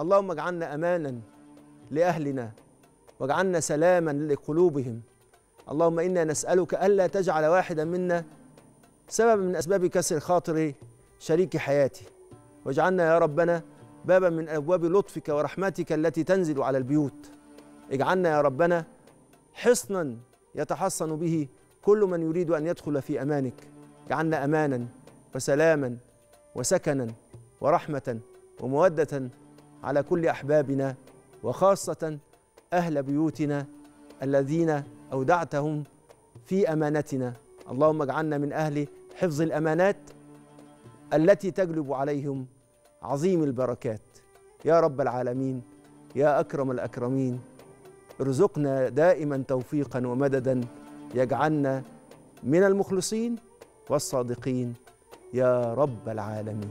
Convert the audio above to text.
اللهم اجعلنا امانا لأهلنا واجعلنا سلاما لقلوبهم. اللهم إنا نسألك ألا تجعل واحدا منا سببا من أسباب كسر خاطر شريك حياتي. واجعلنا يا ربنا بابا من أبواب لطفك ورحمتك التي تنزل على البيوت. اجعلنا يا ربنا حصنا يتحصن به كل من يريد أن يدخل في أمانك. اجعلنا امانا وسلاما وسكنا ورحمة ومودة على كل أحبابنا وخاصة أهل بيوتنا الذين أودعتهم في أمانتنا. اللهم اجعلنا من أهل حفظ الأمانات التي تجلب عليهم عظيم البركات. يا رب العالمين يا أكرم الأكرمين ارزقنا دائما توفيقا ومددا. يجعلنا من المخلصين والصادقين. يا رب العالمين.